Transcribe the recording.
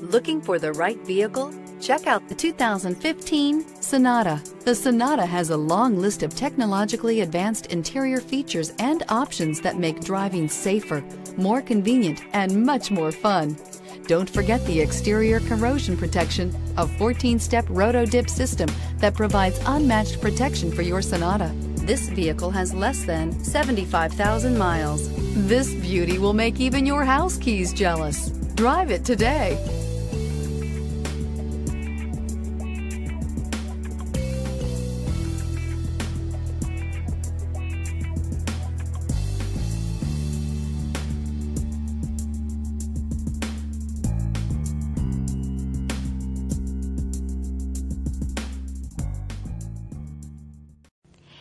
Looking for the right vehicle? Check out the 2015 Sonata. The Sonata has a long list of technologically advanced interior features and options that make driving safer, more convenient, and much more fun. Don't forget the exterior corrosion protection, a 14-step roto-dip system that provides unmatched protection for your Sonata. This vehicle has less than 75,000 miles. This beauty will make even your house keys jealous. Drive it today.